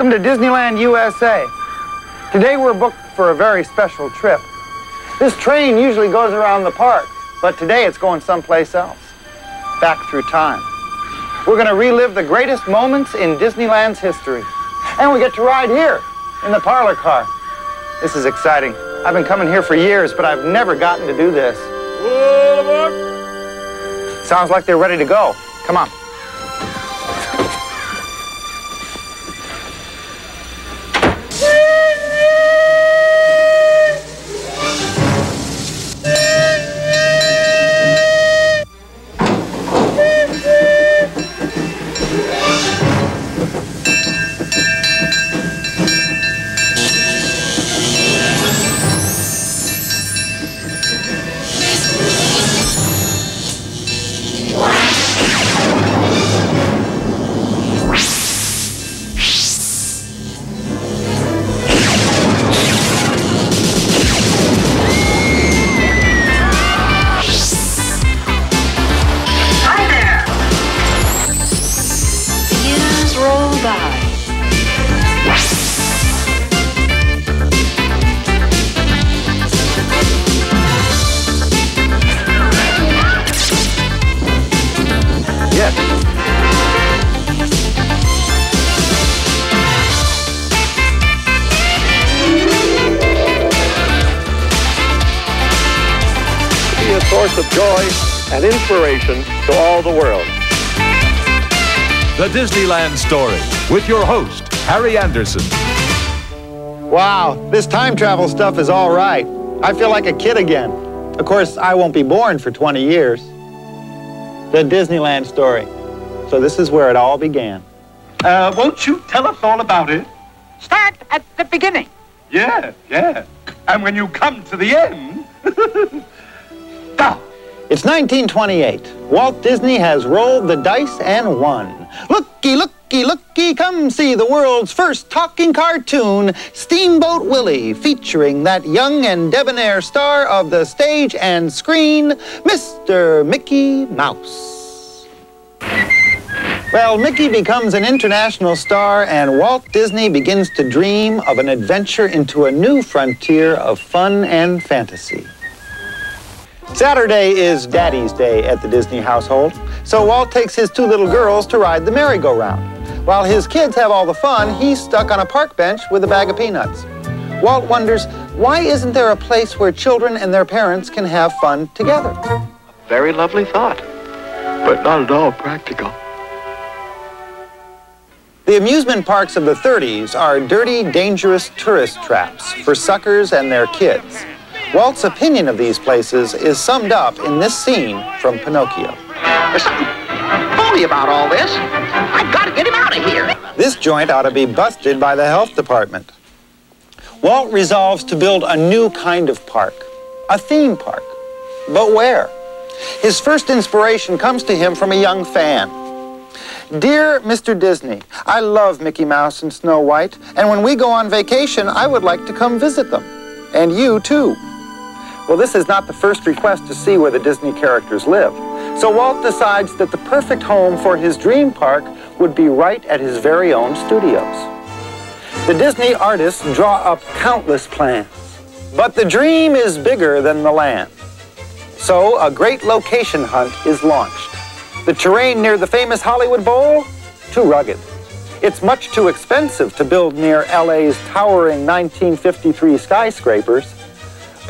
Welcome to Disneyland USA. Today we're booked for a very special trip. This train usually goes around the park, but today it's going someplace else, back through time. We're going to relive the greatest moments in Disneyland's history. And we get to ride here in the parlor car. This is exciting. I've been coming here for years, but I've never gotten to do this. Sounds like they're ready to go. Disneyland Story with your host, Harry Anderson. Wow, this time travel stuff is all right. I feel like a kid again. Of course, I won't be born for 20 years. The Disneyland story. So this is where it all began. Uh, won't you tell us all about it? Start at the beginning. Yeah, yeah. And when you come to the end, stop. It's 1928. Walt Disney has rolled the dice and won. Looky, looky, looky, come see the world's first talking cartoon, Steamboat Willie, featuring that young and debonair star of the stage and screen, Mr. Mickey Mouse. Well, Mickey becomes an international star, and Walt Disney begins to dream of an adventure into a new frontier of fun and fantasy. Saturday is Daddy's Day at the Disney household, so Walt takes his two little girls to ride the merry-go-round. While his kids have all the fun, he's stuck on a park bench with a bag of peanuts. Walt wonders, why isn't there a place where children and their parents can have fun together? A Very lovely thought, but not at all practical. The amusement parks of the 30s are dirty, dangerous tourist traps for suckers and their kids. Walt's opinion of these places is summed up in this scene from Pinocchio. There's something phony about all this. I've got to get him out of here. This joint ought to be busted by the health department. Walt resolves to build a new kind of park, a theme park. But where? His first inspiration comes to him from a young fan. Dear Mr. Disney, I love Mickey Mouse and Snow White, and when we go on vacation, I would like to come visit them. And you too. Well, this is not the first request to see where the Disney characters live. So Walt decides that the perfect home for his dream park would be right at his very own studios. The Disney artists draw up countless plans, but the dream is bigger than the land. So a great location hunt is launched. The terrain near the famous Hollywood Bowl? Too rugged. It's much too expensive to build near LA's towering 1953 skyscrapers.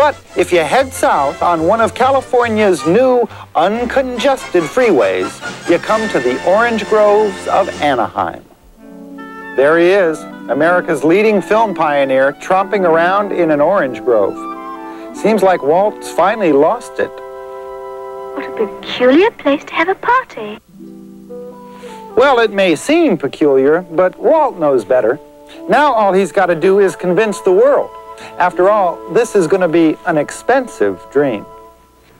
But if you head south on one of California's new uncongested freeways, you come to the orange groves of Anaheim. There he is, America's leading film pioneer, tromping around in an orange grove. Seems like Walt's finally lost it. What a peculiar place to have a party. Well, it may seem peculiar, but Walt knows better. Now all he's got to do is convince the world. After all, this is going to be an expensive dream.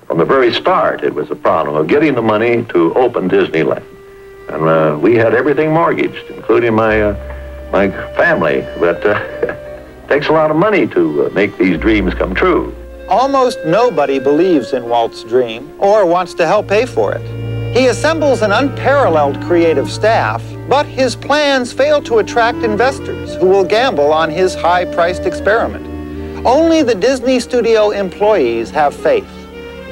From the very start, it was a problem of getting the money to open Disneyland. And uh, we had everything mortgaged, including my, uh, my family. But uh, it takes a lot of money to uh, make these dreams come true. Almost nobody believes in Walt's dream or wants to help pay for it. He assembles an unparalleled creative staff, but his plans fail to attract investors who will gamble on his high-priced experiment. Only the Disney studio employees have faith.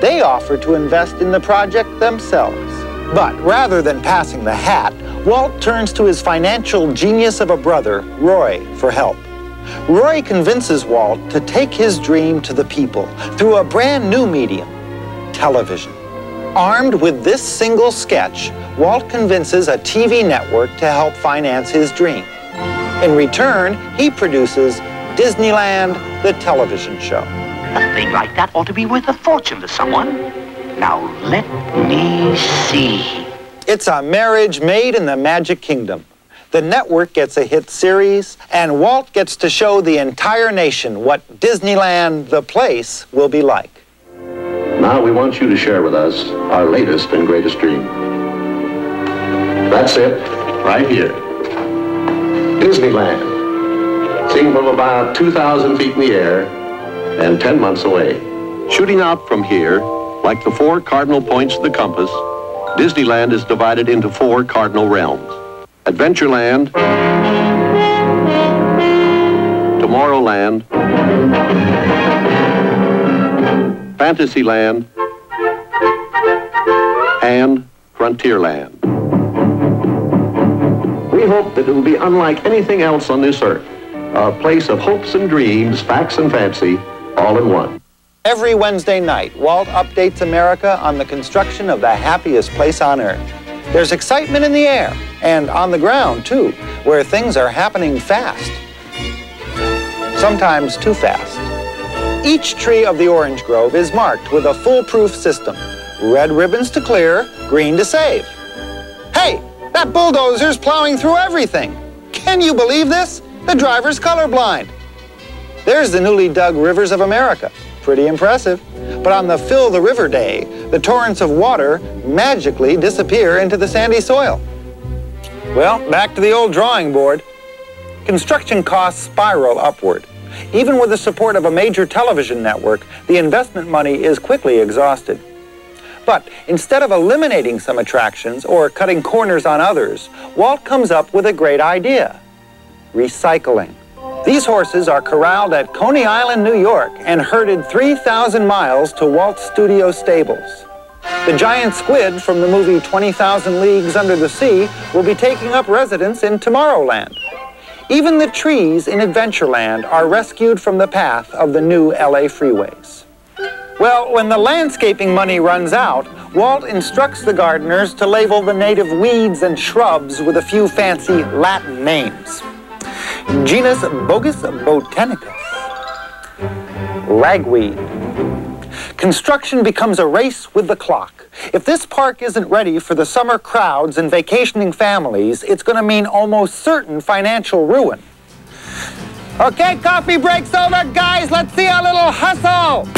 They offer to invest in the project themselves. But rather than passing the hat, Walt turns to his financial genius of a brother, Roy, for help. Roy convinces Walt to take his dream to the people through a brand new medium, television. Armed with this single sketch, Walt convinces a TV network to help finance his dream. In return, he produces Disneyland, the television show. A thing like that ought to be worth a fortune to someone. Now, let me see. It's a marriage made in the Magic Kingdom. The network gets a hit series, and Walt gets to show the entire nation what Disneyland, the place, will be like. Now we want you to share with us our latest and greatest dream. That's it, right here. Disneyland. Seen from about 2,000 feet in the air and 10 months away. Shooting out from here, like the four cardinal points of the compass, Disneyland is divided into four cardinal realms. Adventureland, Tomorrowland, Fantasyland, and Frontierland. We hope that it will be unlike anything else on this earth. A place of hopes and dreams, facts and fancy, all in one. Every Wednesday night, Walt updates America on the construction of the happiest place on earth. There's excitement in the air and on the ground, too, where things are happening fast. Sometimes too fast. Each tree of the orange grove is marked with a foolproof system. Red ribbons to clear, green to save. Hey, that bulldozer's plowing through everything. Can you believe this? The driver's colorblind. There's the newly dug rivers of America. Pretty impressive. But on the Fill the River Day, the torrents of water magically disappear into the sandy soil. Well, back to the old drawing board. Construction costs spiral upward. Even with the support of a major television network, the investment money is quickly exhausted. But instead of eliminating some attractions or cutting corners on others, Walt comes up with a great idea recycling. These horses are corralled at Coney Island, New York, and herded 3,000 miles to Walt's studio stables. The giant squid from the movie 20,000 Leagues Under the Sea will be taking up residence in Tomorrowland. Even the trees in Adventureland are rescued from the path of the new LA freeways. Well, when the landscaping money runs out, Walt instructs the gardeners to label the native weeds and shrubs with a few fancy Latin names. Genus Bogus botanicus. Ragweed. Construction becomes a race with the clock. If this park isn't ready for the summer crowds and vacationing families, it's going to mean almost certain financial ruin. Okay, coffee break's over, guys. Let's see a little hustle.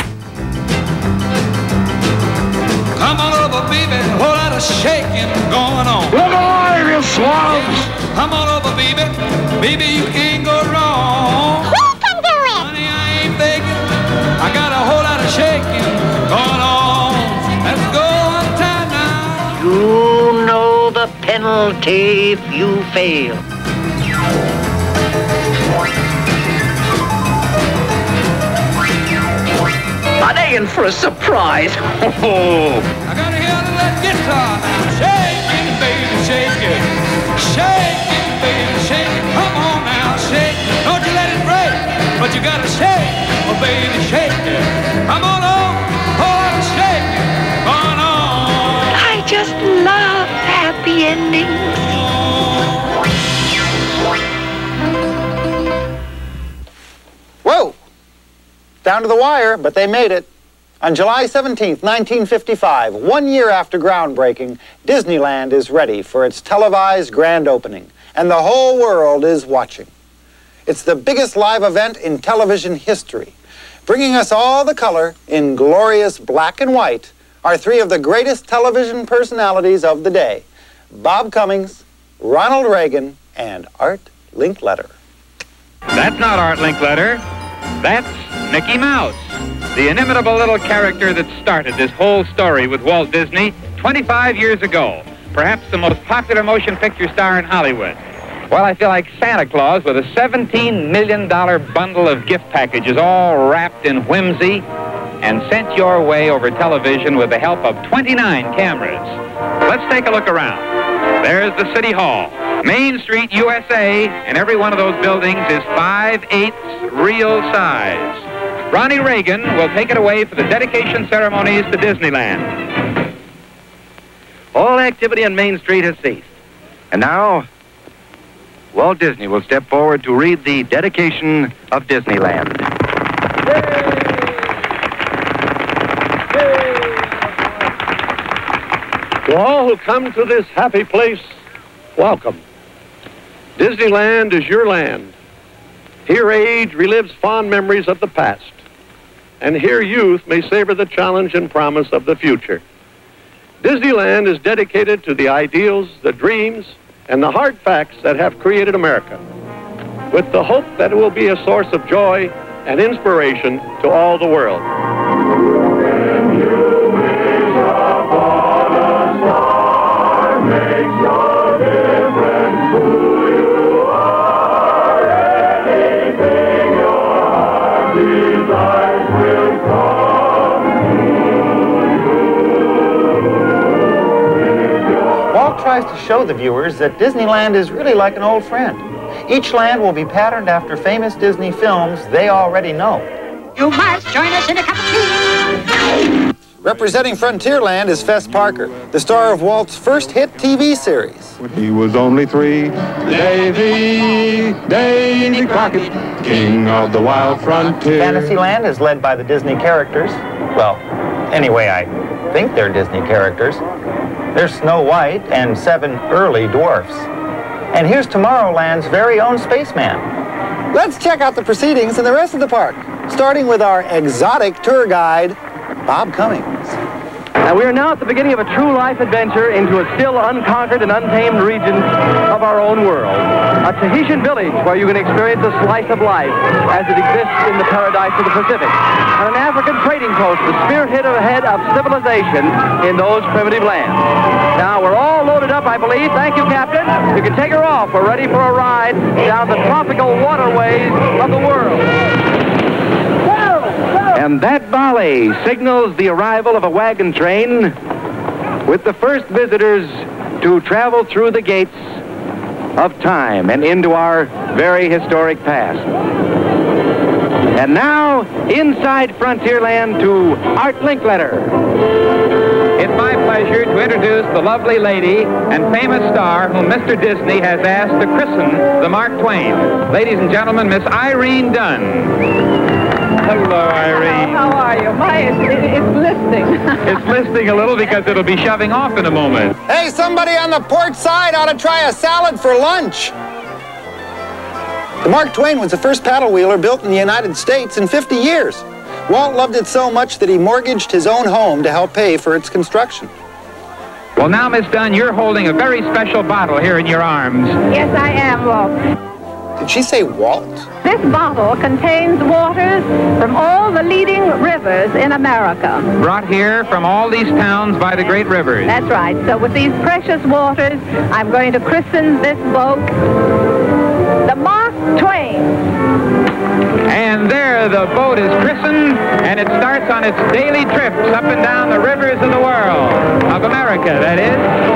Come on over, baby, a whole lot of shaking going on. Look alive, you swabs! Come on over, baby, baby, you can't go wrong. We can do it! Honey, I ain't faking, I got a whole lot of shaking going on. Let's go one time now. You know the penalty if you fail. Are they in for a surprise? Oh, I gotta hear that guitar now. Down to the wire, but they made it. On July 17, 1955, one year after groundbreaking, Disneyland is ready for its televised grand opening, and the whole world is watching. It's the biggest live event in television history. Bringing us all the color in glorious black and white are three of the greatest television personalities of the day Bob Cummings, Ronald Reagan, and Art Linkletter. That's not Art Linkletter. That's Mickey Mouse, the inimitable little character that started this whole story with Walt Disney 25 years ago. Perhaps the most popular motion picture star in Hollywood. Well, I feel like Santa Claus with a $17 million bundle of gift packages all wrapped in whimsy and sent your way over television with the help of 29 cameras. Let's take a look around. There's the City Hall, Main Street, USA, and every one of those buildings is 5 eighths real size. Ronnie Reagan will take it away for the dedication ceremonies to Disneyland. All activity on Main Street has ceased. And now, Walt Disney will step forward to read the dedication of Disneyland. To all who come to this happy place, welcome. Disneyland is your land. Here age relives fond memories of the past. And here youth may savor the challenge and promise of the future. Disneyland is dedicated to the ideals, the dreams, and the hard facts that have created America, with the hope that it will be a source of joy and inspiration to all the world. Tries to show the viewers that Disneyland is really like an old friend. Each land will be patterned after famous Disney films they already know. You must join us in a cup of tea. Representing Frontierland is Fess Parker, the star of Walt's first hit TV series. When he was only three, Davy, Davy Crockett, king of the wild frontier. Fantasyland is led by the Disney characters. Well, anyway, I think they're Disney characters. There's Snow White and seven early dwarfs. And here's Tomorrowland's very own spaceman. Let's check out the proceedings in the rest of the park, starting with our exotic tour guide, Bob Cummings. Now, we are now at the beginning of a true life adventure into a still unconquered and untamed region of our own world. A Tahitian village where you can experience a slice of life as it exists in the paradise of the Pacific. And an African trading post, the spearhead ahead of civilization in those primitive lands. Now, we're all loaded up, I believe. Thank you, Captain. You can take her off. We're ready for a ride down the tropical waterways of the world. And that volley signals the arrival of a wagon train with the first visitors to travel through the gates of time and into our very historic past. And now, inside Frontierland to Art Linkletter. It's my pleasure to introduce the lovely lady and famous star whom Mr. Disney has asked to christen the Mark Twain. Ladies and gentlemen, Miss Irene Dunne. Hello, Irene. How are you? My, it's, it's listening. It's listening a little because it'll be shoving off in a moment. Hey, somebody on the port side ought to try a salad for lunch. The Mark Twain was the first paddle wheeler built in the United States in 50 years. Walt loved it so much that he mortgaged his own home to help pay for its construction. Well, now, Miss Dunne, you're holding a very special bottle here in your arms. Yes, I am, Walt. Did she say Walt? This bottle contains waters from all the leading rivers in America. Brought here from all these towns by the great rivers. That's right. So with these precious waters, I'm going to christen this boat the Mark Twain. And there the boat is christened, and it starts on its daily trips up and down the rivers of the world, of America, that is.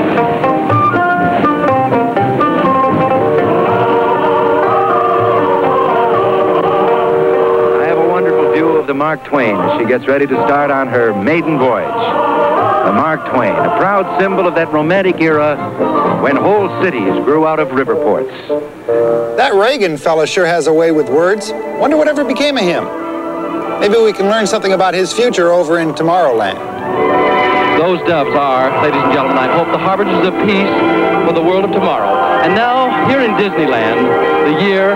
Of the Mark Twain as she gets ready to start on her maiden voyage. The Mark Twain, a proud symbol of that romantic era when whole cities grew out of river ports. That Reagan fella sure has a way with words. Wonder whatever became of him. Maybe we can learn something about his future over in Tomorrowland. Those doves are, ladies and gentlemen, I hope the harbingers of peace for the world of tomorrow. And now, here in Disneyland, the year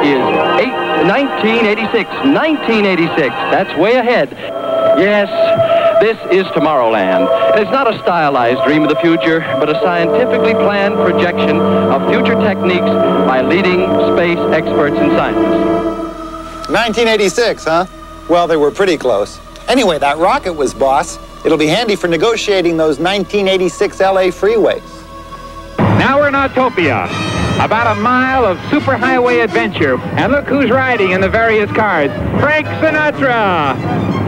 is eight, 1986. 1986. That's way ahead. Yes, this is Tomorrowland. And it's not a stylized dream of the future, but a scientifically planned projection of future techniques by leading space experts and scientists. 1986, huh? Well, they were pretty close. Anyway, that rocket was boss. It'll be handy for negotiating those 1986 LA freeways. Now we're in Autopia. About a mile of superhighway adventure. And look who's riding in the various cars. Frank Sinatra.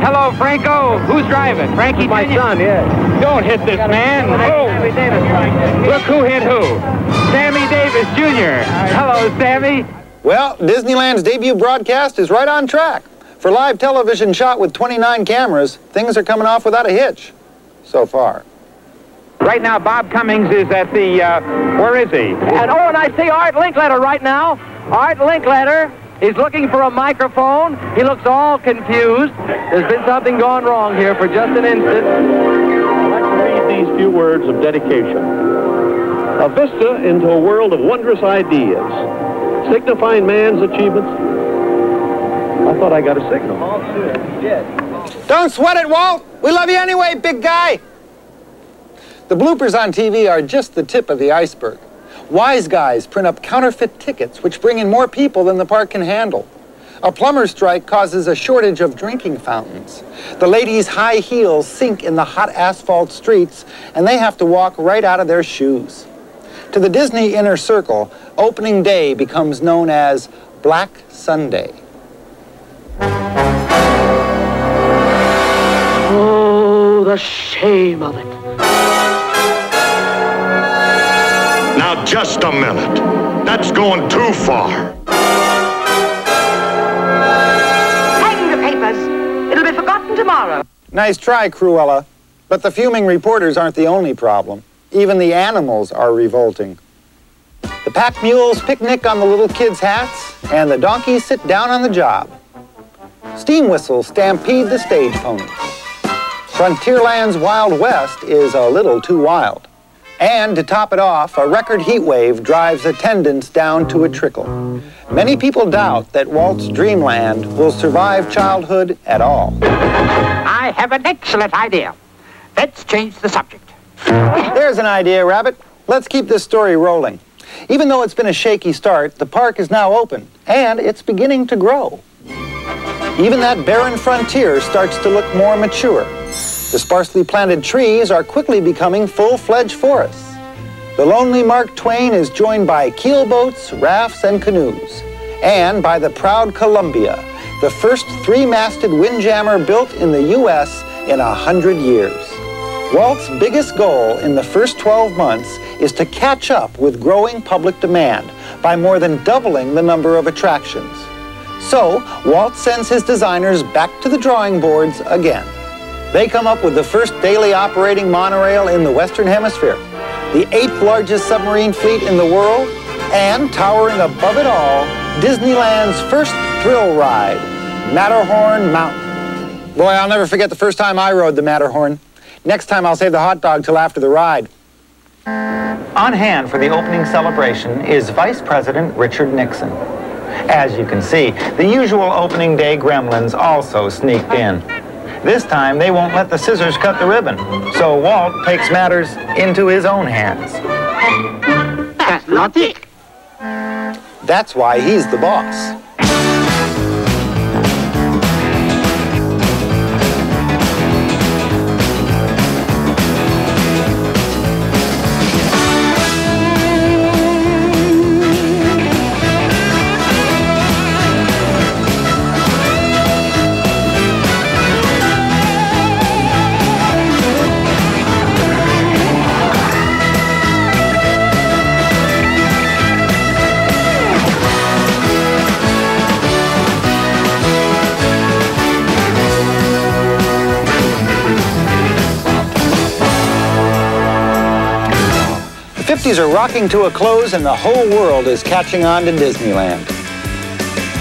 Hello, Franco. Who's driving? Frankie My Jr.? son, yes. Don't hit this man. Oh, look who hit who. Sammy Davis Jr. Hello, Sammy. Well, Disneyland's debut broadcast is right on track. For live television shot with 29 cameras, things are coming off without a hitch. So far. Right now, Bob Cummings is at the, uh, where is he? And oh, and I see Art Linkletter right now. Art Linkletter. He's looking for a microphone. He looks all confused. There's been something gone wrong here for just an instant. Let's read these few words of dedication. A vista into a world of wondrous ideas, signifying man's achievements. I thought I got a signal. Don't sweat it, Walt. We love you anyway, big guy. The bloopers on TV are just the tip of the iceberg. Wise guys print up counterfeit tickets, which bring in more people than the park can handle. A plumber strike causes a shortage of drinking fountains. The ladies' high heels sink in the hot asphalt streets, and they have to walk right out of their shoes. To the Disney inner circle, opening day becomes known as Black Sunday. Oh, the shame of it. Just a minute. That's going too far. Hang the papers. It'll be forgotten tomorrow. Nice try, Cruella. But the fuming reporters aren't the only problem. Even the animals are revolting. The pack mules picnic on the little kids' hats, and the donkeys sit down on the job. Steam whistles stampede the stage ponies. Frontierland's Wild West is a little too wild. And to top it off, a record heat wave drives attendance down to a trickle. Many people doubt that Walt's Dreamland will survive childhood at all. I have an excellent idea. Let's change the subject. There's an idea, Rabbit. Let's keep this story rolling. Even though it's been a shaky start, the park is now open, and it's beginning to grow. Even that barren frontier starts to look more mature. The sparsely planted trees are quickly becoming full-fledged forests. The lonely Mark Twain is joined by keelboats, rafts, and canoes, and by the proud Columbia, the first three-masted windjammer built in the U.S. in a hundred years. Walt's biggest goal in the first 12 months is to catch up with growing public demand by more than doubling the number of attractions. So, Walt sends his designers back to the drawing boards again. They come up with the first daily operating monorail in the Western Hemisphere, the eighth largest submarine fleet in the world, and towering above it all, Disneyland's first thrill ride, Matterhorn Mountain. Boy, I'll never forget the first time I rode the Matterhorn. Next time I'll save the hot dog till after the ride. On hand for the opening celebration is Vice President Richard Nixon. As you can see, the usual opening day gremlins also sneaked in. This time, they won't let the scissors cut the ribbon, so Walt takes matters into his own hands. That's not it. That's why he's the boss. The 50s are rocking to a close and the whole world is catching on to Disneyland.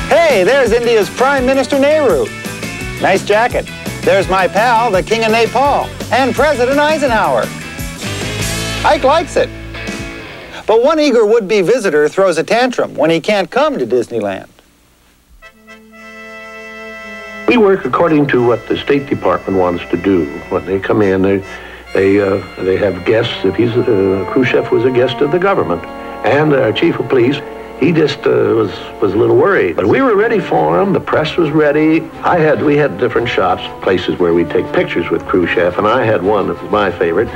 Hey, there's India's Prime Minister Nehru. Nice jacket. There's my pal, the King of Nepal, and President Eisenhower. Ike likes it. But one eager would-be visitor throws a tantrum when he can't come to Disneyland. We work according to what the State Department wants to do. When they come in, they they uh, they have guests. If he's uh, Khrushchev was a guest of the government, and our chief of police, he just uh, was was a little worried. But we were ready for him. The press was ready. I had we had different shots, places where we'd take pictures with Khrushchev, and I had one that was my favorite,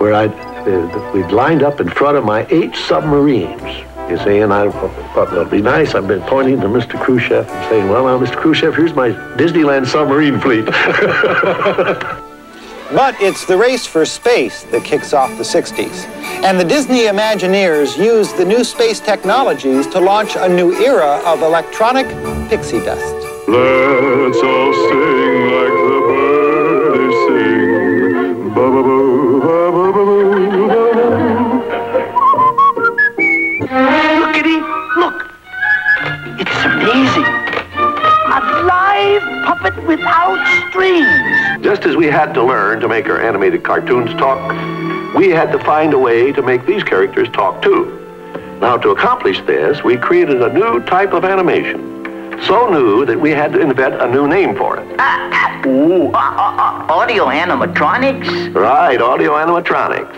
where I uh, we'd lined up in front of my eight submarines. You see, and I thought well, it'd be nice. I've been pointing to Mr. Khrushchev and saying, "Well, now, Mr. Khrushchev, here's my Disneyland submarine fleet." But it's the race for space that kicks off the 60s. And the Disney Imagineers use the new space technologies to launch a new era of electronic pixie dust. Let's all sing like the birds sing. Ba-ba-boo, ba-ba-boo, Look at. Look. It's amazing. A live puppet without strings. Just as we had to learn to make our animated cartoons talk, we had to find a way to make these characters talk too. Now, to accomplish this, we created a new type of animation. So new that we had to invent a new name for it. Uh, uh, uh, audio animatronics? Right, audio animatronics.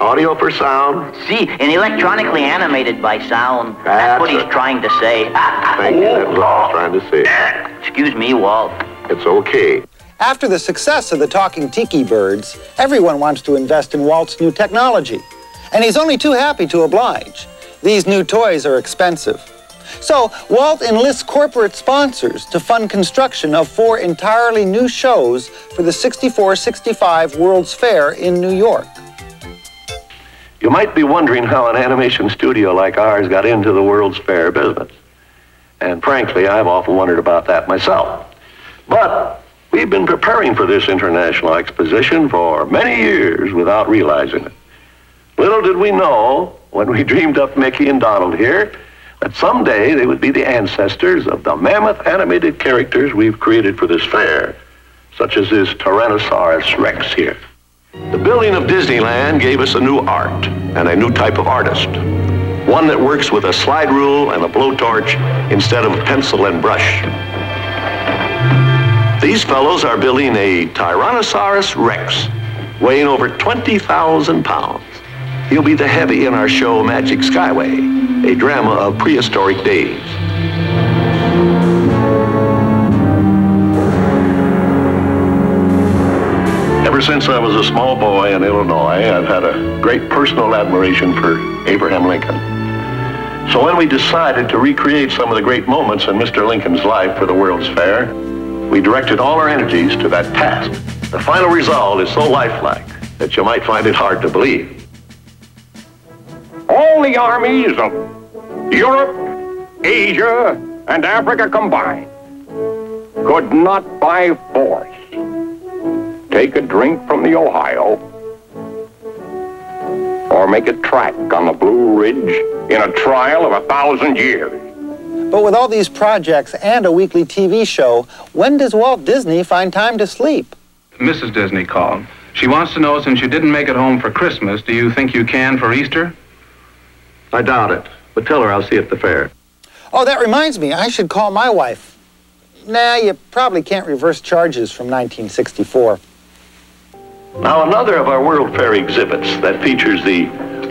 Audio for sound. See, and electronically animated by sound. That's, what he's trying to say. Thank you. That was what I was trying to say. Excuse me, Walt. It's okay. After the success of the talking tiki birds, everyone wants to invest in Walt's new technology. And he's only too happy to oblige. These new toys are expensive. So Walt enlists corporate sponsors to fund construction of four entirely new shows for the 64-65 World's Fair in New York. You might be wondering how an animation studio like ours got into the World's Fair business. And frankly, I've often wondered about that myself. But we've been preparing for this international exposition for many years without realizing it. Little did we know when we dreamed up Mickey and Donald here that someday they would be the ancestors of the mammoth animated characters we've created for this fair, such as this Tyrannosaurus Rex here. The building of Disneyland gave us a new art and a new type of artist. One that works with a slide rule and a blowtorch instead of pencil and brush. These fellows are building a Tyrannosaurus Rex, weighing over 20,000 pounds. He'll be the heavy in our show Magic Skyway, a drama of prehistoric days. Ever since I was a small boy in Illinois, I've had a great personal admiration for Abraham Lincoln. So when we decided to recreate some of the great moments in Mr. Lincoln's life for the World's Fair, we directed all our energies to that task. The final result is so lifelike that you might find it hard to believe. All the armies of Europe, Asia, and Africa combined could not by force take a drink from the Ohio or make a track on the Blue Ridge in a trial of a thousand years. But with all these projects and a weekly TV show, when does Walt Disney find time to sleep? Mrs. Disney called. She wants to know since you didn't make it home for Christmas, do you think you can for Easter? I doubt it, but tell her I'll see you at the fair. Oh, that reminds me, I should call my wife. Nah, you probably can't reverse charges from 1964. Now, another of our World Fair exhibits that features the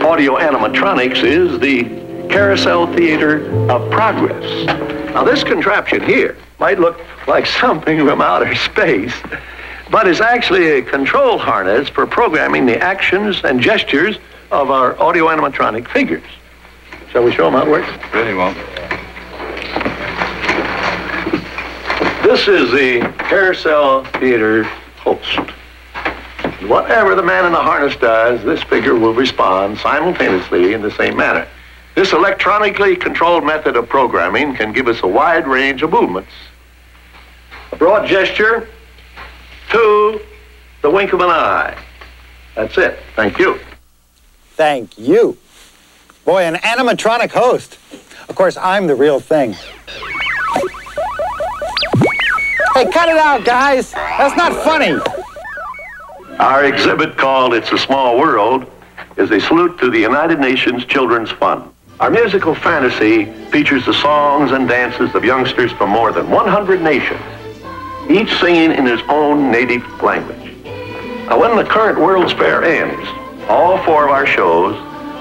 audio animatronics is the Carousel Theater of Progress. Now, this contraption here might look like something from outer space, but is actually a control harness for programming the actions and gestures of our audio animatronic figures. Shall we show them how it works? Really well. This is the Carousel Theater host. Whatever the man in the harness does, this figure will respond simultaneously in the same manner. This electronically controlled method of programming can give us a wide range of movements. A broad gesture to the wink of an eye. That's it. Thank you. Thank you. Boy, an animatronic host. Of course, I'm the real thing. Hey, cut it out, guys. That's not funny. Our exhibit called It's a Small World is a salute to the United Nations Children's Fund. Our musical fantasy features the songs and dances of youngsters from more than 100 nations, each singing in his own native language. Now, when the current World's Fair ends, all four of our shows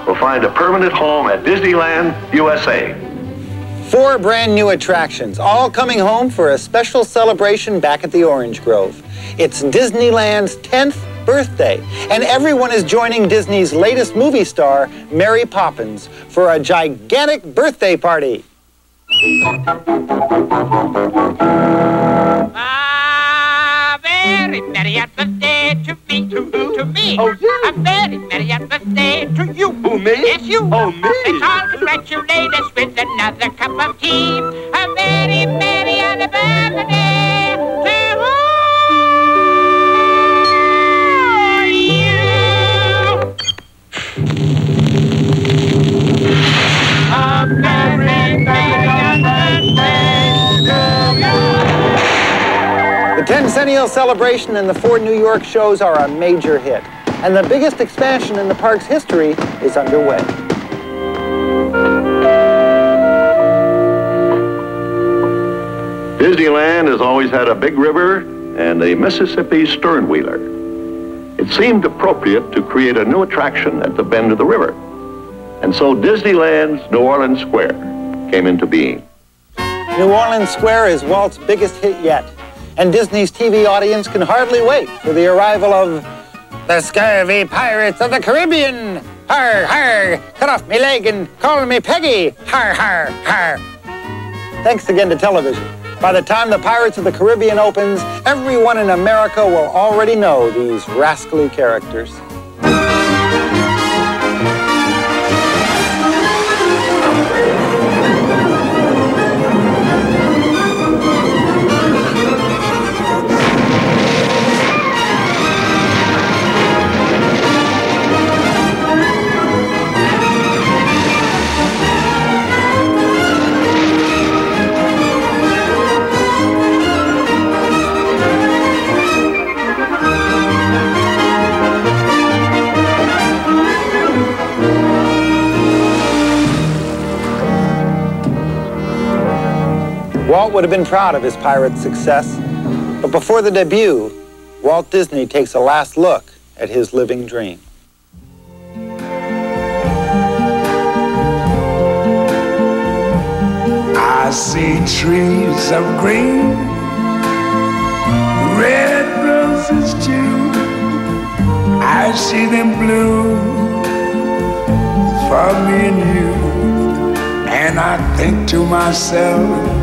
will find a permanent home at Disneyland, USA. Four brand new attractions, all coming home for a special celebration back at the Orange Grove. It's Disneyland's 10th birthday, and everyone is joining Disney's latest movie star, Mary Poppins, for a gigantic birthday party. A very merry birthday to me, to, to me. Oh, yeah. A very merry birthday to you. Who, me? Yes, you. Oh, me. Let's all congratulate us with another cup of tea. A very merry birthday Tencennial celebration and the four New York shows are a major hit, and the biggest expansion in the park's history is underway. Disneyland has always had a big river and a Mississippi sternwheeler. It seemed appropriate to create a new attraction at the bend of the river. And so Disneyland's New Orleans Square came into being. New Orleans Square is Walt's biggest hit yet, and Disney's TV audience can hardly wait for the arrival of the scurvy pirates of the Caribbean. Har, har, cut off me leg and call me Peggy. Har, har, har. Thanks again to television. By the time the Pirates of the Caribbean opens, everyone in America will already know these rascally characters. Would have been proud of his pirate success, but before the debut, Walt Disney takes a last look at his living dream. I see trees of green, red roses too. I see them bloom for me and you. And I think to myself,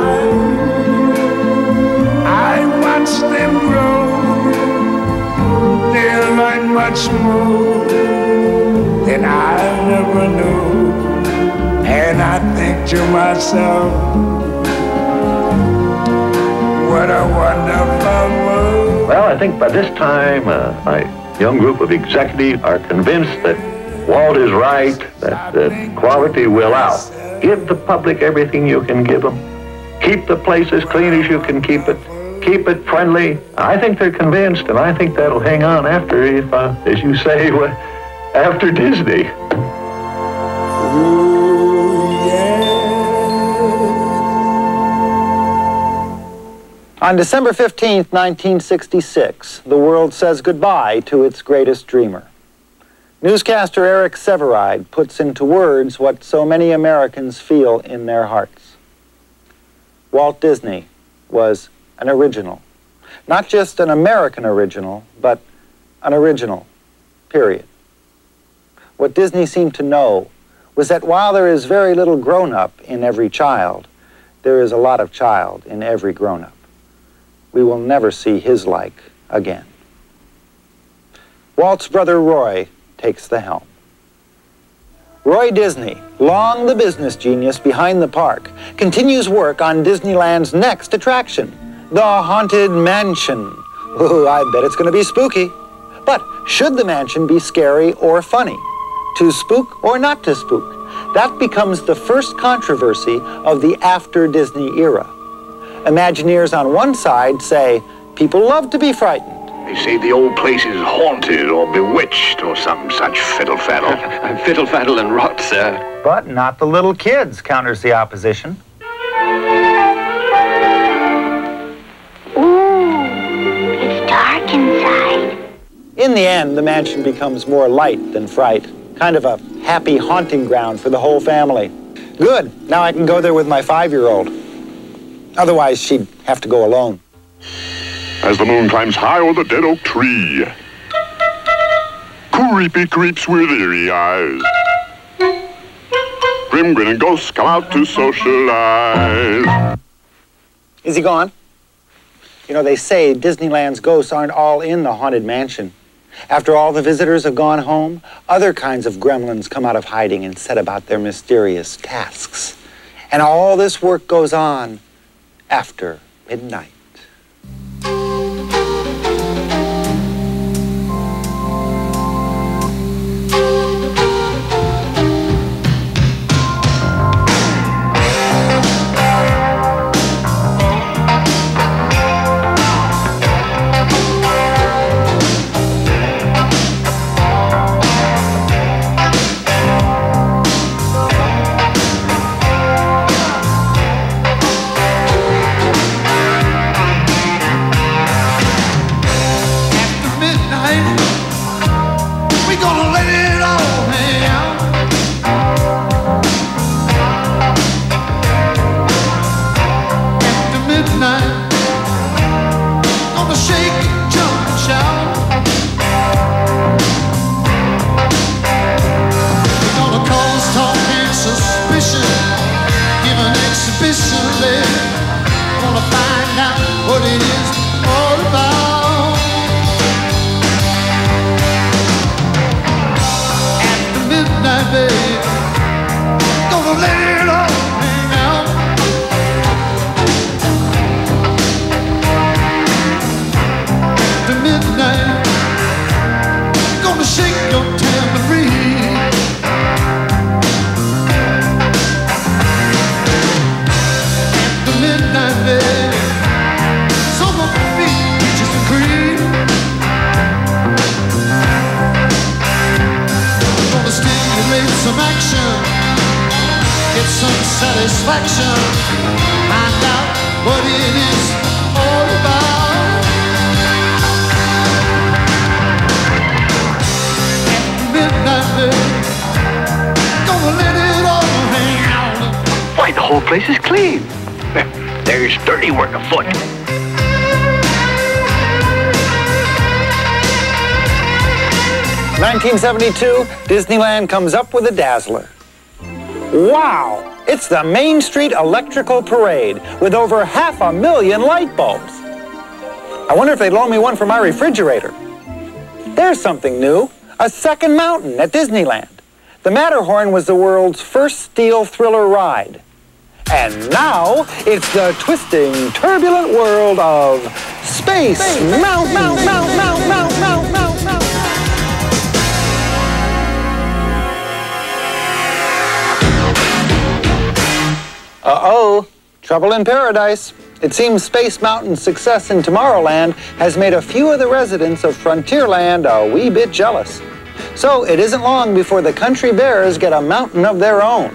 Much more than I never knew. And I think to myself, what a wonderful world. Well, I think by this time, uh, my young group of executives are convinced that Walt is right, that uh, quality will out. Give the public everything you can give them. Keep the place as clean as you can keep it. Keep it friendly. I think they're convinced, and I think that'll hang on after, if, uh, as you say, after Disney. On December 15, 1966, the world says goodbye to its greatest dreamer. Newscaster Eric Sevareid puts into words what so many Americans feel in their hearts. Walt Disney was an original, Not just an American original, but an original, period. What Disney seemed to know was that while there is very little grown up in every child, there is a lot of child in every grown up. We will never see his like again. Walt's brother Roy takes the helm. Roy Disney, long the business genius behind the park, continues work on Disneyland's next attraction, the Haunted Mansion. Ooh, I bet it's going to be spooky. But should the mansion be scary or funny? To spook or not to spook? That becomes the first controversy of the after Disney era. Imagineers on one side say people love to be frightened. They say the old place is haunted or bewitched or some such fiddle-faddle. Fiddle-faddle and rot, sir. But not the little kids, counters the opposition. Inside. In the end, the mansion becomes more light than fright. Kind of a happy haunting ground for the whole family. Good. Now I can go there with my five-year-old. Otherwise, she'd have to go alone. As the moon climbs high over the dead oak tree, creepy creeps with eerie eyes. Grim grinning ghosts come out to socialize. Is he gone? You know, they say Disneyland's ghosts aren't all in the Haunted Mansion. After all the visitors have gone home, other kinds of gremlins come out of hiding and set about their mysterious tasks. And all this work goes on after midnight. 1972, Disneyland comes up with a dazzler. Wow! It's the Main Street Electrical Parade with over half a million light bulbs. I wonder if they'd loan me one for my refrigerator. There's something new a second mountain at Disneyland. The Matterhorn was the world's first steel thriller ride. And now it's the twisting, turbulent world of Space, Mountain. Mount, Mount, Mount, Mount, trouble in paradise. It seems Space Mountain's success in Tomorrowland has made a few of the residents of Frontierland a wee bit jealous. So it isn't long before the Country Bears get a mountain of their own.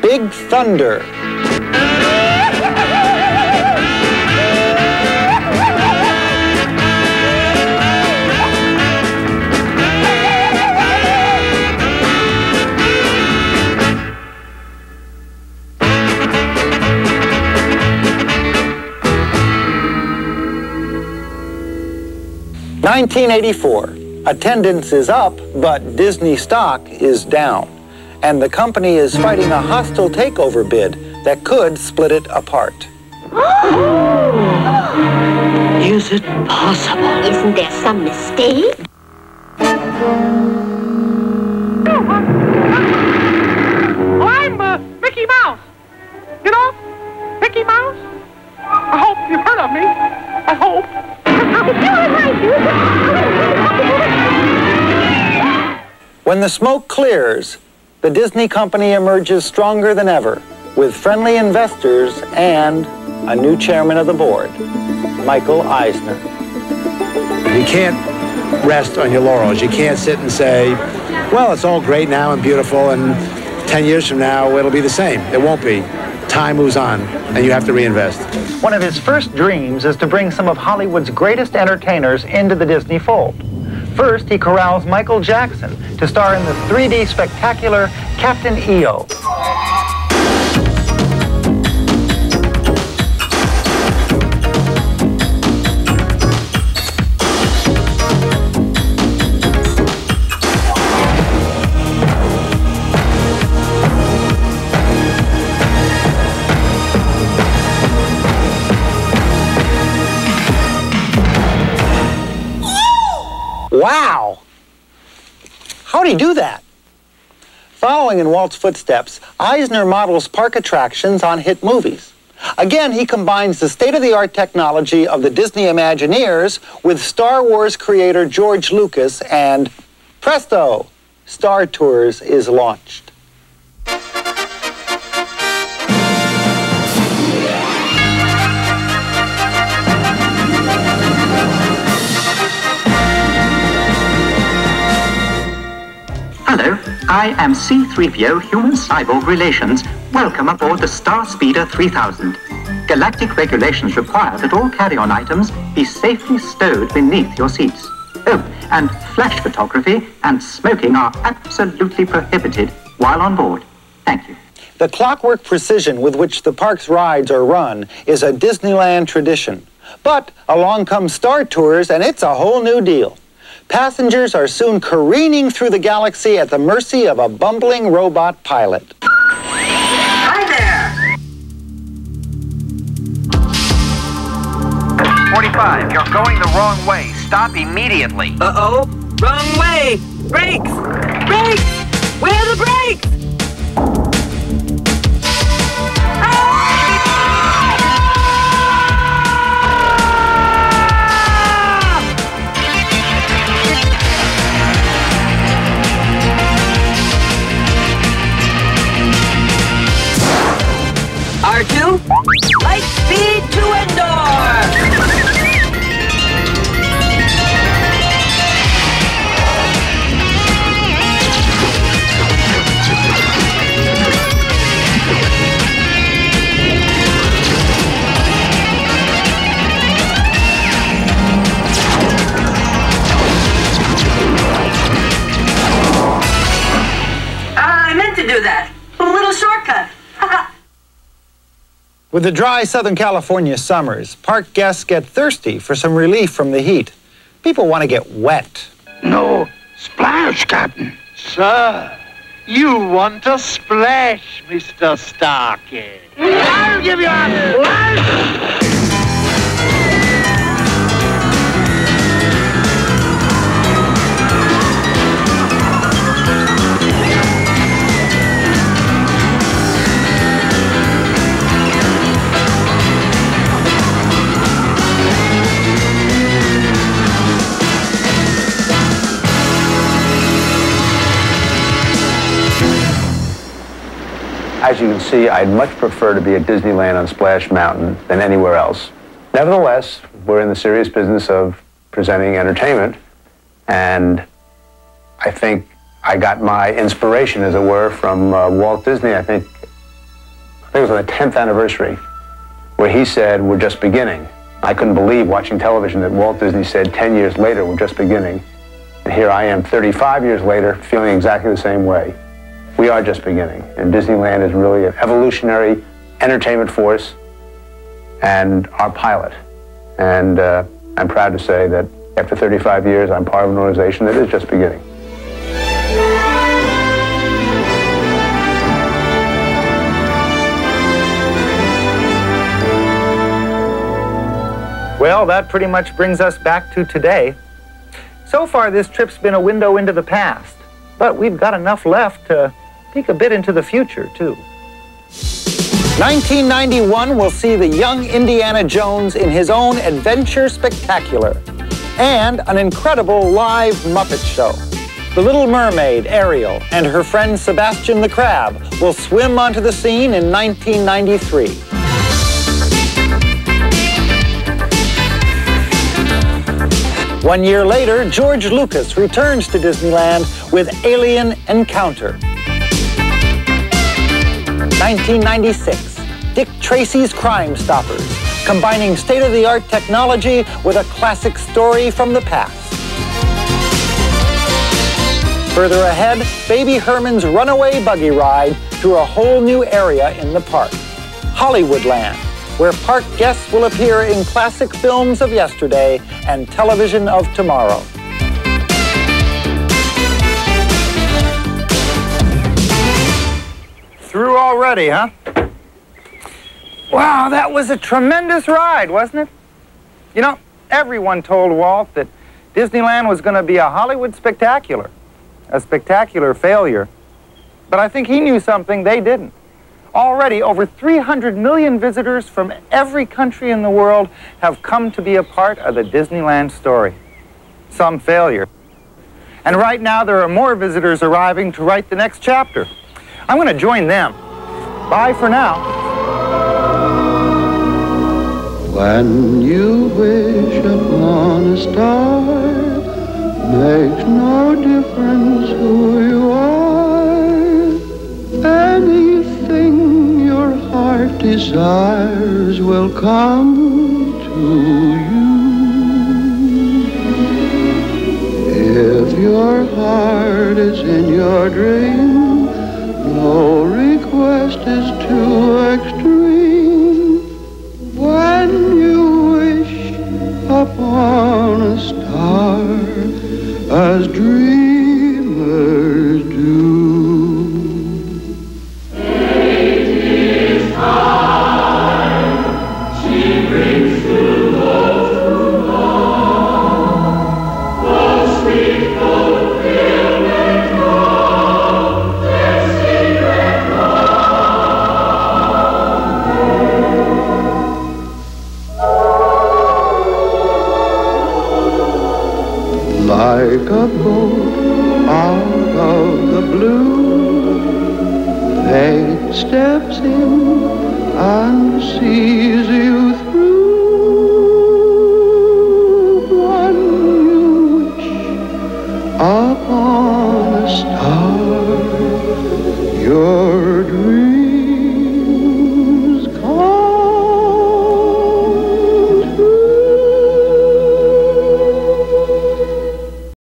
Big Thunder. 1984. Attendance is up, but Disney stock is down. And the company is fighting a hostile takeover bid that could split it apart. Is it possible? Isn't there some mistake? The smoke clears, the Disney company emerges stronger than ever with friendly investors and a new chairman of the board, Michael Eisner. You can't rest on your laurels. You can't sit and say, well, it's all great now and beautiful, and 10 years from now, it'll be the same. It won't be. Time moves on, and you have to reinvest. One of his first dreams is to bring some of Hollywood's greatest entertainers into the Disney fold. First, he corrals Michael Jackson to star in the 3D spectacular Captain EO. Wow! How'd he do that? Following in Walt's footsteps, Eisner models park attractions on hit movies. Again, he combines the state-of-the-art technology of the Disney Imagineers with Star Wars creator George Lucas and presto, Star Tours is launched. Hello, I am C-3PO Human Cyborg Relations. Welcome aboard the Star Speeder 3000. Galactic regulations require that all carry-on items be safely stowed beneath your seats. Oh, and flash photography and smoking are absolutely prohibited while on board. Thank you. The clockwork precision with which the park's rides are run is a Disneyland tradition. But along comes Star Tours, and it's a whole new deal. Passengers are soon careening through the galaxy at the mercy of a bumbling robot pilot. Hi there! 45, you're going the wrong way. Stop immediately. Uh-oh. Wrong way. Brakes. Brakes. Where are the brakes? With the dry Southern California summers, park guests get thirsty for some relief from the heat. People want to get wet. No splash, Captain. Sir, you want to splash, Mr. Starkey. I'll give you a As you can see, I'd much prefer to be at Disneyland on Splash Mountain than anywhere else. Nevertheless, we're in the serious business of presenting entertainment, and I think I got my inspiration, as it were, from uh, Walt Disney. I think, I think it was on the 10th anniversary, where he said, "We're just beginning." I couldn't believe watching television that Walt Disney said 10 years later, "We're just beginning," and here I am, 35 years later, feeling exactly the same way we are just beginning. And Disneyland is really an evolutionary entertainment force and our pilot. And uh, I'm proud to say that After 35 years, I'm part of an organization that is just beginning. Well, that pretty much brings us back to today. So far, this trip's been a window into the past, but we've got enough left to peek a bit into the future, too. 1991 will see the young Indiana Jones in his own adventure spectacular and an incredible live Muppet show. The Little Mermaid, Ariel, and her friend Sebastian the Crab will swim onto the scene in 1993. One year later, George Lucas returns to Disneyland with Alien Encounter. 1996, Dick Tracy's Crime Stoppers, combining state-of-the-art technology with a classic story from the past. Further ahead, Baby Herman's runaway buggy ride through a whole new area in the park, Hollywoodland, where park guests will appear in classic films of yesterday and television of tomorrow. Through already, huh? Wow, that was a tremendous ride, wasn't it? You know, everyone told Walt that Disneyland was going to be a Hollywood spectacular, a spectacular failure. But I think he knew something they didn't. Already, over 300 million visitors from every country in the world have come to be a part of the Disneyland story. Some failure. And right now, there are more visitors arriving to write the next chapter. I'm going to join them. Bye for now. When you wish upon a star, makes no difference who you are. Anything your heart desires will come to you. If your heart is in your dream, no request is